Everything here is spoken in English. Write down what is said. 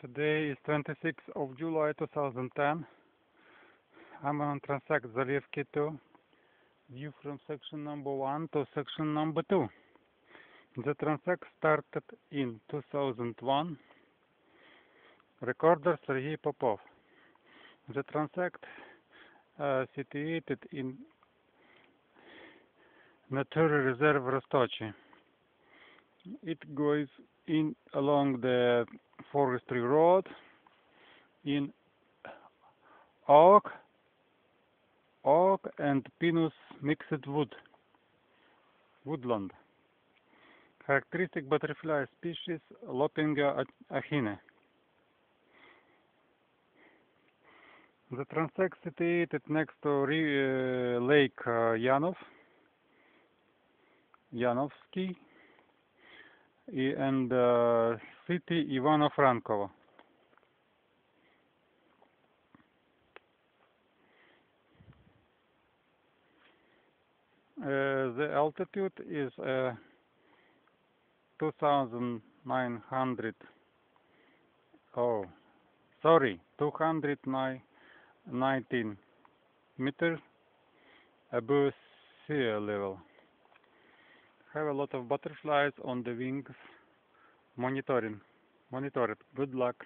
Today is 26th of July 2010. I'm on Transect Zalivki 2. View from section number 1 to section number 2. The Transect started in 2001. Recorder Sergei Popov. The Transect uh, situated in Natural Reserve Rostochi. It goes in along the forestry road in oak, oak and pinus mixed wood, woodland. Characteristic butterfly species Lopinga achine. The Transect situated next to uh, Lake uh, Yanov, Yanovsky, and uh, city Ivano-Frankovo. Uh, the altitude is uh, 2,900. Oh, sorry, 219 meters above sea level. Have a lot of butterflies on the wings. Monitoring, monitor it. Good luck.